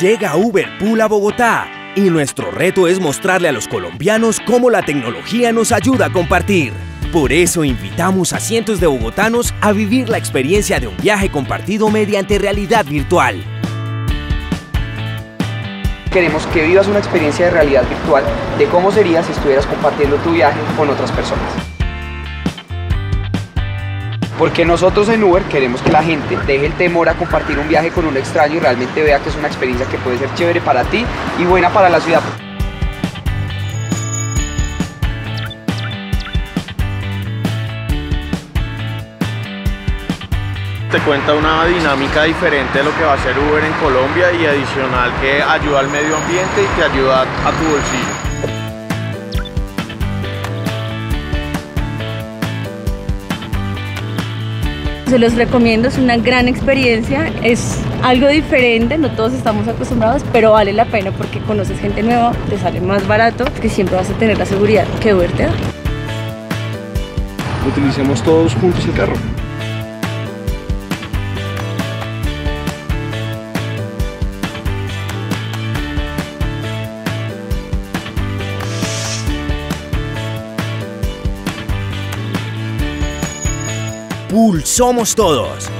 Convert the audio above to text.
Llega Uber Pool a Bogotá y nuestro reto es mostrarle a los colombianos cómo la tecnología nos ayuda a compartir. Por eso invitamos a cientos de bogotanos a vivir la experiencia de un viaje compartido mediante realidad virtual. Queremos que vivas una experiencia de realidad virtual de cómo sería si estuvieras compartiendo tu viaje con otras personas. Porque nosotros en Uber queremos que la gente deje el temor a compartir un viaje con un extraño y realmente vea que es una experiencia que puede ser chévere para ti y buena para la ciudad. te cuenta una dinámica diferente de lo que va a ser Uber en Colombia y adicional que ayuda al medio ambiente y que ayuda a tu bolsillo. Se los recomiendo, es una gran experiencia, es algo diferente, no todos estamos acostumbrados, pero vale la pena porque conoces gente nueva, te sale más barato, que siempre vas a tener la seguridad que Uber da. Utilicemos todos juntos el carro. Pool somos todos.